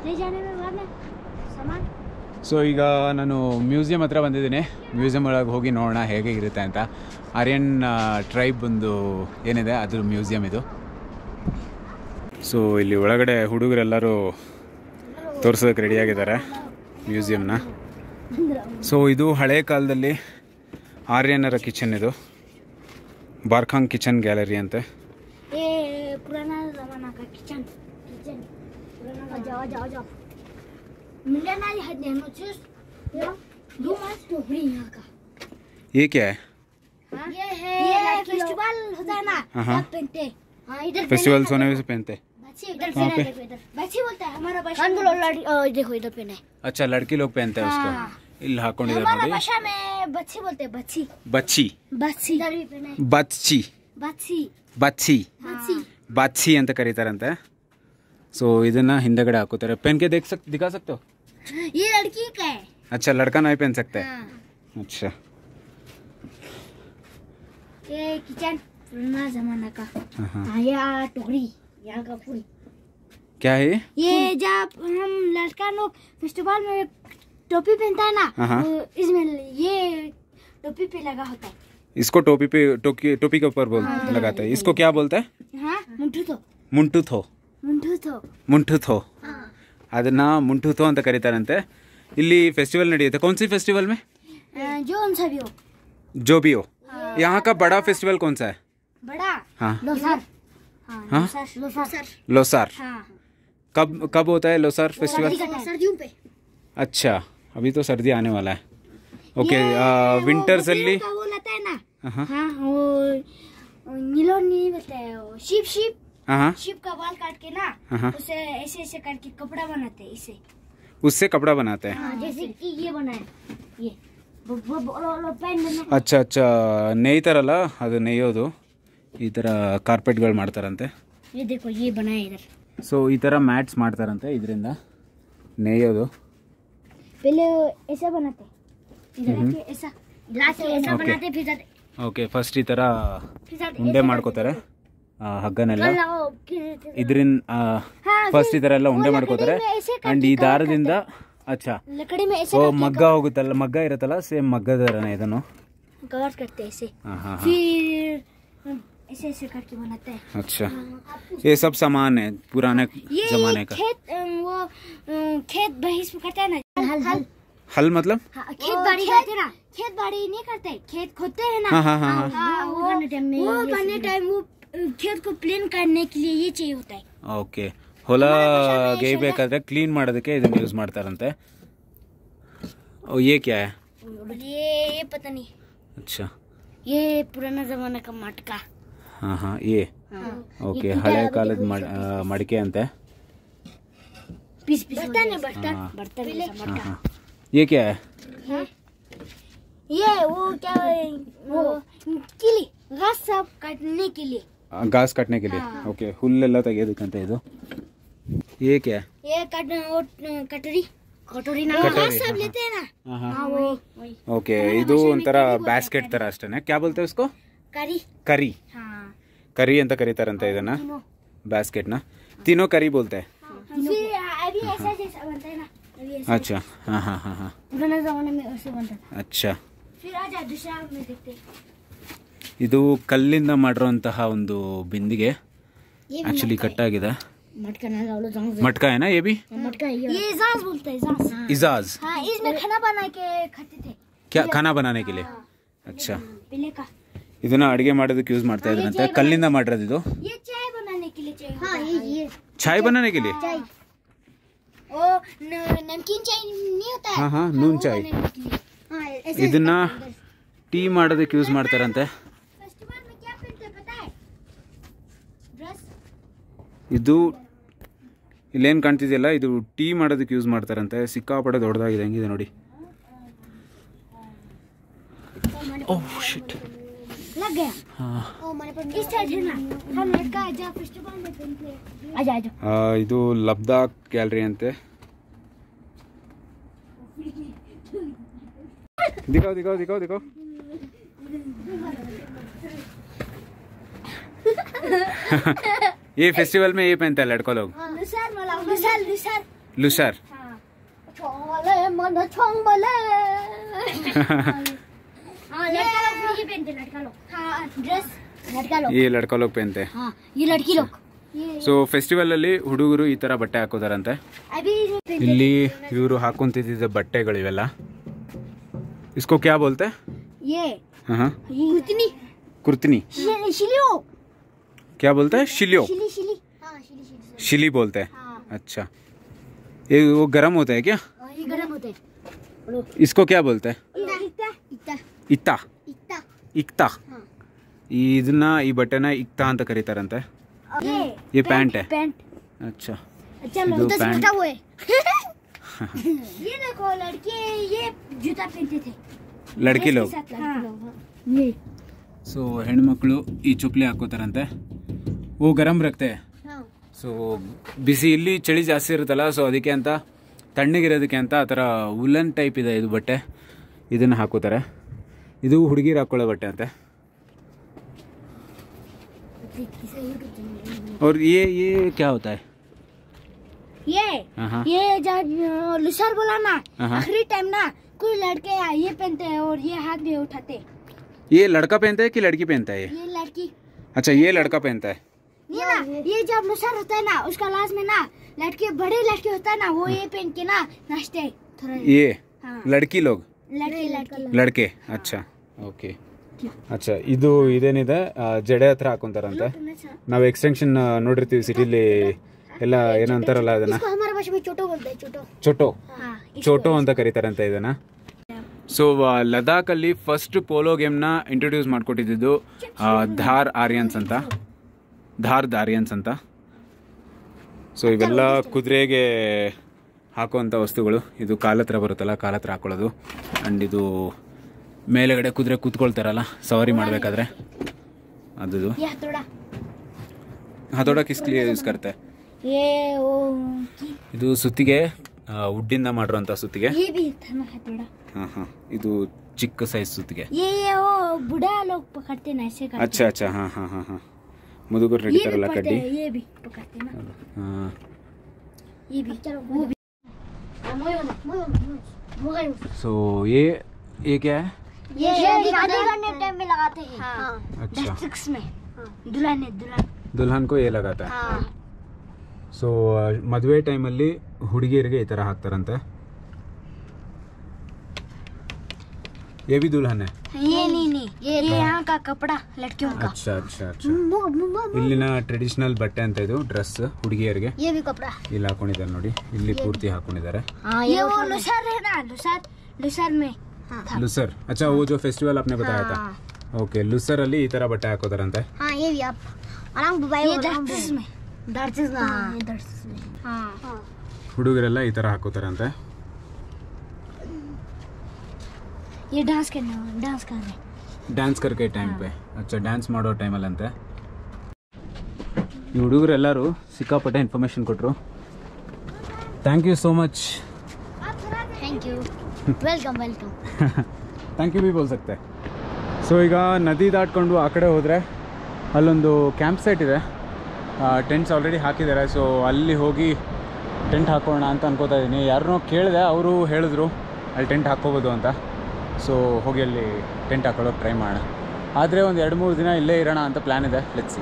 ले जाने में बाद में सामान ಸೊ ಈಗ ನಾನು ಮ್ಯೂಸಿಯಂ ಹತ್ರ ಬಂದಿದ್ದೀನಿ ಮ್ಯೂಸಿಯಂ ಒಳಗೆ ಹೋಗಿ ನೋಡೋಣ ಹೇಗೆ ಇರುತ್ತೆ ಅಂತ ಆರ್ಯನ್ ಟ್ರೈಬ್ ಒಂದು ಏನಿದೆ ಅದ್ರ ಮ್ಯೂಸಿಯಂ ಇದು ಸೊ ಇಲ್ಲಿ ಒಳಗಡೆ ಹುಡುಗರೆಲ್ಲರೂ ತೋರ್ಸೋದಕ್ಕೆ ರೆಡಿಯಾಗಿದ್ದಾರೆ ಮ್ಯೂಸಿಯಂನ ಸೊ ಇದು ಹಳೆ ಕಾಲದಲ್ಲಿ ಆರ್ಯನರ ಕಿಚನ್ ಇದು ಬಾರ್ಖಾಂಗ್ ಕಿಚನ್ ಗ್ಯಾಲರಿ ಅಂತೆ जाओ जाओ जाओ मिलन आई है नेनो चूस दो मास टोकरी यहाँ का ये क्या है ये है ये फेस्टिवल होता है ना हाँ, हाँ। तब पहनते हाँ इधर फेस्टिवल सोने से पहनते बच्चे इधर कहाँ पहना पे? देखो इधर बच्चे बोलता है हमारा भाषा कान बोलो लड़ी ओ, देखो इधर पहने अच्छा लड़की लोग पहनते हैं उसको हाँ। ಇಲ್ಲಿ ಹಾಕೊಂಡಿದ್ದಾರೆ हमारा ನೋಡಿ भाषा में बच्चे बोलते हैं बच्ची ಬಚ್ಚಿ बच्ची इधर भी पहने ಬಚ್ಚಿ बच्ची ಬಚ್ಚಿ बच्ची ಬಾಚಿ ಅಂತ ಕರೀತಾರಂತೆ सो ಇದನ್ನ ಹಿಂದೆಗಡೆ ಹಾಕೋತಾರೆ पहन के देख सक दिखा सकते हो? ये लड़की का है। अच्छा लड़का नहीं पहन सकता है? हाँ। अच्छा। ये किचन पुराना जमाना का। हाँ।, हाँ ये टोकरी यहाँ का फूल। क्या है ये? जब हम लड़का लोग फेस्टिवल में टोपी पहनता है ना हाँ, हाँ। तो इसमें ये टोपी पे लगा होता है। इसको टोपी पे टोपी टोपी के ऊपर बोल हाँ, लगाता है। इसको क्या बोलता है? हाँ, मुंटू थो। मुंटू थो। मुंठू तो ಮುಂಟು ಥೋ हाँ ಅದನ್ನ ಮುಂಟು ಥೋ ಅಂತ ಕರೀತಾರಂತೆ ಇಲ್ಲಿ ಫೆಸ್ಟಿವಲ್ ನಡೆಯುತ್ತೆ कौन सी फेस्टिवल में अ, जो उन सभी हो जो भी हो यहाँ का बड़ा फेस्टिवल कौन सा है बड़ा हाँ लोसर हाँ हाँ? लोसर लोसर लोसार हाँ कब कब होता है लोसार फेस्टिवल सर्दियों पे अच्छा अभी तो सर्दी आने वाला है ओके विंटर्स ಅಲ್ಲಿ का वो लगता है ना हाँ हाँ वो नीलो नहीं बोलते हैं वो शिप शिप हाँ हाँ शिप का बाल काट के ना हाँ, हाँ। उसे ऐसे ऐसे करके कपड़ा बनाते हैं इसे उससे कपड़ा बनाते हैं हाँ जैसे कि ये बना है ये वो- वो- वो- वो- वो पेन बना ಅಚ್ಚಾ ಅಚ್ಚಾ ನೇಯ್ತಾರಲ್ಲ ಅದು ನೇಯೋದು ಈ ಥರ ಕಾರ್ಪೆಟ್ಗಳು ಮಾಡ್ತಾರಂತೆ ये देखो ये बना है इधर ಸೊ ಈ ಥರ ಮ್ಯಾಟ್ಸ್ ಮಾಡ್ತಾರಂತೆ ಇದರಿಂದ ನೇಯೋದು पहले वो ऐसा बनाते इधर आके ऐसा ग्लास से ऐसा Okay. बनाते फिर जाते ಓಕೆ ಫಸ್ಟ್ ಈ ಥರ फिर जाते ಉಂಡೆ ಮಾಡ್ಕೋತಾರೆ ಆ, ಹಗ್ಗನೆಲ್ಲ कल लगाओ, फिर- ಇದರಿಂದ हाँ, ಫಸ್ಟ್ ಈ ಥರ ಎಲ್ಲ वो ಉಂಡೆ लकड़ी ಮಾಡ್ಕೋತಾರೆ में ऐसे करके ಅಂಡ್ ಈ cover ದಾರದಿಂದ ಅಚ್ಚಾ लकड़ी में ऐसे ಓ करके ಮಗ್ಗ ಹೋಗುತ್ತಲ್ಲ ಮಗ್ಗ ಇರುತ್ತಲ್ಲ ಸೇಮ್ ಮಗ್ಗ ಥರನೇ ಇದನ್ನು कवर करते हैं ऐसे ಹಾಂ ಹಾಂ ಹಾಂ फिर हम ऐसे ऐसे करके बनाते हैं अच्छा ये सब सामान है पुराने ये जमाने का खेत अम, वो अम, खेत बहिस में करते हैं ना हल हल हल मतलब हाँ, खेत बाड़ी करते ना खेत बाड़ी नहीं करते खेत खोदते हैं ना हाँ हाँ हाँ हाँ हाँ, वो वो करने टाइम वो अ, खेत को प्लेन करने के लिए ये चाहिए होता है ಓಕೆ ಹೊಲ ಗೇಯ್ಬೇಕಾದ್ರೆ ಕ್ಲೀನ್ ಮಾಡೋದಕ್ಕೆ ಇದನ್ನ ಯೂಸ್ ಮಾಡ್ತಾರಂತೆ ಓ ये क्या है और ये ये पता नहीं अच्छा ये पुराना जमाना का मटका ಹಾಂ ಹಾಂ ये ಓಕೆ ಹಳೆ ಕಾಲದ ಮಡ್ ಆ, ಮಡಿಕೆ ಅಂತೆ पीस पीस बर्तन है बर्तन हाँ। बर्तन जैसा ಹಾಂ मटका ಹಾಂ ये क्या है ये वो क्या है, वो किली घास सब काटने के लिए ಆ, ಘಾಸ್ ಕಟ್ನೆ के लिए ಓಕೆ ಹುಲ್ಲೆಲ್ಲ ತೆಗೆಯೋದಕ್ಕಂತ ಇದು ये क्या है ये कट वो अ, कटोरी कटोरी ना कटोरी, घास सब हाँ, लेते हैं ना ಹಾಂ ಹಾಂ हाँ वही वही ಓಕೆ ಇದು ಒಂಥರ ಬ್ಯಾಸ್ಕೆಟ್ ಥರ ಅಷ್ಟೇ ಕ್ಯಾ ಬೋಲ್ತೆ ಉಸ್ಕೋ करी ಕರಿ हाँ ಕರಿ ಅಂತ ಕರೀತಾರಂತೆ ಇದನ್ನ तीनों ಬ್ಯಾಸ್ಕೆಟ್ನ तीनों करी बोलते हैं फिर अभी ऐसा जैसा बनता है ना अभी ऐसा अच्छा हाँ हाँ हाँ हाँ पुराने जमाने में ऐसे बनता था अच्छा फिर आ जा दूसरा में देखते हैं। ಇದು ಕಲ್ಲಿಂದ ಮಾಡಿರುವಂತಹ ಒಂದು ಬಿಂದಿಗೆ ये ಆಕ್ಚುಲಿ ಕಟ್ಟಾಗಿದೆ मटका ना लाओ जांग ಮಟ್ಕ ಏನಾ ये भी मटका ये जांस बोलते हैं जांस इजाज हाँ इसमें खाना बना के खाते थे क्या खाना बनाने के लिए अच्छा पहले का ಇದನ್ನ ಅಡಿಗೆ ಮಾಡೋದಕ್ಕೆ ಯೂಸ್ ಮಾಡ್ತಾ ಇದ್ರಂತೆ ಕಲ್ಲಿಂದ ಮಾಡಿರೋದು ಇದು ये चाय बनाने के लिए चाहिए हाँ ये ये ಚಾಯ್ बनाने के लिए चाय ओ ಇದು ಇಲ್ಲೇನು ಕಾಣ್ತಿದೆಯಲ್ಲ ಇದು ಟೀ ಮಾಡೋದಕ್ಕೆ ಯೂಸ್ ಮಾಡ್ತಾರಂತೆ. ಸಿಕ್ಕಾಪಟ್ಟೆ ದೊಡ್ಡದಾಗಿದೆ ಹಂಗಿದೆ ನೋಡಿ. ಓಹ್ ಶಿಟ್ ಇದು ಲಬ್ದಾಕ್ ಗ್ಯಾಲರಿ ಅಂತೆ. ದಿಗೋ ದಿಗೋ ದಿಗೋ ದಿಗೋ. ये फेस्टिवल में ये पहनता है लड़का लोग लुसार मला लुसार लुसार लुशर हाँ चोले मन चोंबले हाँ लड़का लोग भी ये पहनते हैं, लड़का लोग हाँ ड्रेस लड़का लोग ಈ ಲಡ್ಕ ಲೋಗ್ ಪೇಂತೆ हाँ ये लड़की लोग ये ಸೊ ಫೆಸ್ಟಿವಲ್ ಅಲ್ಲಿ ಹುಡುಗರು ಈ ತರ ಬಟ್ಟೆ ಹಾಕೋತಾರಂತೆ अभी पहनते ಇಲ್ಲಿ ಇವರು ಹಾಕೊಂತಿದ್ದ ಬಟ್ಟೆಗಳು ಇವೆಲ್ಲ ಇಸ್ಕೋ ಕ್ಯಾ ಬೋಲ್ತೆ ये हाँ हाँ ये कुर्तनी कुर्तनी शिलियो क्या बोलते हैं शिलियो शिली शिली हाँ शिली शिली शिली बोलते हैं हाँ अच्छा ये वो गर्म होता है क्या और ये गरम होते हैं इसको क्या बोलते हैं इतना इतना ಇತ್ತ इतना ಇಕ್ತಾ हाँ ಈ ಇದನ್ನ ಈ ಬಟ್ಟೆನ ಇಕ್ತಾ ಅಂತ ಕರೀತಾರಂತೆ ये ये पैंट है पैंट अच्छा अच्छा ये लो दो तो पैंट। फटा हुआ है ये देखो लड़के ये जूता पहनते थे ಲಡ್ಕಿ इसके ಲೋಗ್ साथ लड़के लोग, हाँ। ये ಸೊ ಹೆಣ್ಮಕ್ಳು ಈ ಚುಪ್ಲಿ ಹಾಕೋತಾರಂತೆ ಓ ಗರಂ ರಕ್ತೆ हाँ ಸೊ ಬಿಸಿ ಇಲ್ಲಿ ಚಳಿ ಜಾಸ್ತಿ ಇರುತ್ತಲ್ಲ ಸೊ ಅದಕ್ಕೆ ಅಂತ ತಣ್ಣಗಿರೋದಕ್ಕೆ ಅಂತ ಆ ಥರ ಉಲ್ಲನ್ ಟೈಪ್ ಇದೆ ಇದು ಬಟ್ಟೆ ಇದನ್ನು ಹಾಕೋತಾರೆ ಇದು ಹುಡುಗಿರು ಹಾಕೊಳ್ಳೋ ಬಟ್ಟೆ ಅಂತೆ और ये ये क्या होता है ये हाँ हाँ ये जब लुसर बोला ना हाँ। आखिरी टाइम ना कोई लड़के ये पहनते हैं और ये हाथ में उठाते हैं। ये लड़का पहनता है कि लड़की पहनता है ये ये लड़की अच्छा ये लड़का पहनता है ये ना ये जब लुसर होता है ना उसका लास्ट में ना लड़के बड़े लड़के होता है ना वो ये पहन के ना नाचते हैं थोड़ा ये हाँ लड़की लोग लड़के लड़के ಲಡ್ಕೆ ಅಚ್ಚಾ ಓಕೆ ಅಚ್ಚಾ ಇದು ಇದೇನಿದೆ ಆ, ಜಡೆ ಹತ್ರ ಹಾಕೊಂತಾರಂತೆ ನಾವು ಎಕ್ಸ್ಟೆನ್ಷನ್ ನೋಡಿರ್ತೀವಿ ಸಿಟಿಲಿ ಎಲ್ಲ ಏನೋ ಅಂತಾರಲ್ಲ ಅದನ್ನ इसको हमारे भाषा में चोटो बोलते हैं चोटो ಚೋಟೋ हाँ ಚೋಟೋ ಅಂತ ಕರೀತಾರಂತೆ ಇದನ್ನ ಸೊ ಲದಾಖ್ ಅಲ್ಲಿ ಫಸ್ಟ್ ಪೋಲೋ ಗೇಮ್ನ ಇಂಟ್ರೊಡ್ಯೂಸ್ ಮಾಡಿಕೊಟ್ಟಿದ್ದು ಧಾರ್ ಆರ್ಯನ್ಸ್ ಅಂತ ಧಾರ್ ದಾರಿಯನ್ಸ್ ಅಂತ ಸೊ ಇವೆಲ್ಲ ಕುದುರೆಗೆ ಹಾಕುವಂಥ ವಸ್ತುಗಳು. ಇದು ಕಾಲ ಹತ್ರ ಬರುತ್ತಲ್ಲ ಕಾಲ ಹತ್ರ ಹಾಕೊಳ್ಳೋದು. ಆ್ಯಂಡ್ ಇದು ಮೇಲೆಗಡೆ ಕುದುರೆ ಕೂತ್ಕೊಳ್ತಾರಲ್ಲ ಸವಾರಿ ಮಾಡಬೇಕಾದ್ರೆ. ಅದು ಹತೋಡ. ಕಿಸ್ಲಿ ಯೂಸ್ ಕರ್ತೆ ಇದು ಸುತ್ತಿಗೆ ವುಡ್ಡಿಂದ ಮಾಡಿರೋಂಥ ಸುತ್ತಿಗೆ. ಹಾಂ ಹಾಂ. ಇದು ಚಿಕ್ಕ ಸೈಜ್ ಸುತ್ತಿಗೆ. ಅಚ್ಚ ಅಚ್ಚ. ಹಾಂ ಹಾಂ ಹಾಂ ಹಾಂ. ಮುದುಗರು हैं। ये भी ನಡೀತಾರಲ್ಲ पकड़ते ಕಡ್ಡಿ हैं ये भी पकड़ते हैं ना ಹಾಂ ये भी वो भी ಸೊ ये ये क्या है ये शादी करने टाइम में लगाते हैं हाँ अच्छा सिक्स में दुल्हन है दुल्हन दुल्हन को ये लगाता है हाँ ಸೊ ಮದುವೆ ಟೈಮಲ್ಲಿ ಹುಡುಗಿಯರಿಗೆ ಈ ಥರ ಹಾಕ್ತಾರಂತೆ ये भी दुल्हन है ये नहीं नहीं ये यहाँ का कपड़ा लड़कियों का ಅಚ್ಚಾ ಅಚ್ಚಾ ಅಚ್ಚಾ ಇಲ್ಲಿನ ಟ್ರೆಡಿಷನಲ್ ಬಟ್ಟೆ ಅಂತ ಇದು ಡ್ರೆಸ್ ಹುಡುಗಿಯರಿಗೆ ये भी कपड़ा ಇಲ್ಲಿ ಹಾಕೊಂಡಿದ್ದಾರೆ ನೋಡಿ ಇಲ್ಲಿ ಪೂರ್ತಿ ಹಾಕೊಂಡಿದ್ದಾರೆ हाँ ये वो लुसर है ना लुसर लुसर में हाँ ಲುಸರ್ ಅಚ್ಚಾ वो जो फेस्टिवल आपने बताया था ಓಕೆ ಲುಸರ್ ಅಲ್ಲಿ ಈ ತರ ಬಟ್ಟೆ ಹಾಕೋತಾರಂತೆ हाँ ये भी आप आराम दुबई ये दर्जिस में दर्जिस हाँ ये दर्जिस में हाँ ಹುಡುಗರೆಲ್ಲ ಈ ತರ ಹಾಕೋತಾರಂತೆ ये डांस करने डांस कर रहे हैं ಡ್ಯಾನ್ಸ್ ಕರ್ಕೆ ಟೈಮ್ ಪೇ. ಅಚ್ಚ ಡ್ಯಾನ್ಸ್ ಮಾಡೋ ಟೈಮಲ್ಲಂತೆ ಈ ಹುಡುಗರೆಲ್ಲರೂ ಸಿಕ್ಕಾಪಟ್ಟೆ ಇನ್ಫಾರ್ಮೇಷನ್ ಕೊಟ್ಟರು thank you so much thank you welcome welcome thank you B ಬೋಲ್ಸಕ್ತೆ ಸೊ ಈಗ ನದಿ ದಾಟ್ಕೊಂಡು ಆ ಕಡೆ ಹೋದರೆ ಅಲ್ಲೊಂದು ಕ್ಯಾಂಪ್ ಸೈಟ್ ಇದೆ. ಟೆಂಟ್ಸ್ ಆಲ್ರೆಡಿ ಹಾಕಿದ್ದಾರೆ. ಸೊ ಅಲ್ಲಿ ಹೋಗಿ ಟೆಂಟ್ ಹಾಕೋಣ ಅಂತ ಅನ್ಕೋತಾ ಇದ್ದೀನಿ ಯಾರನ್ನೋ ಕೇಳಿದೆ ಅವರು ಹೇಳಿದ್ರು ಅಲ್ಲಿ ಟೆಂಟ್ ಹಾಕ್ಕೋಬೋದು ಅಂತ. ಸೊ ಹೋಗಿ ಅಲ್ಲಿ ಟೆಂಟ್ ಹಾಕೊಳ್ಳೋಕೆ ಟ್ರೈ ಮಾಡೋಣ. ಆದರೆ ಒಂದು ಎರಡು ಮೂರು ದಿನ ಇಲ್ಲೇ ಇರೋಣ ಅಂತ ಪ್ಲ್ಯಾನ್ ಇದೆ. ಲೆಟ್ಸಿ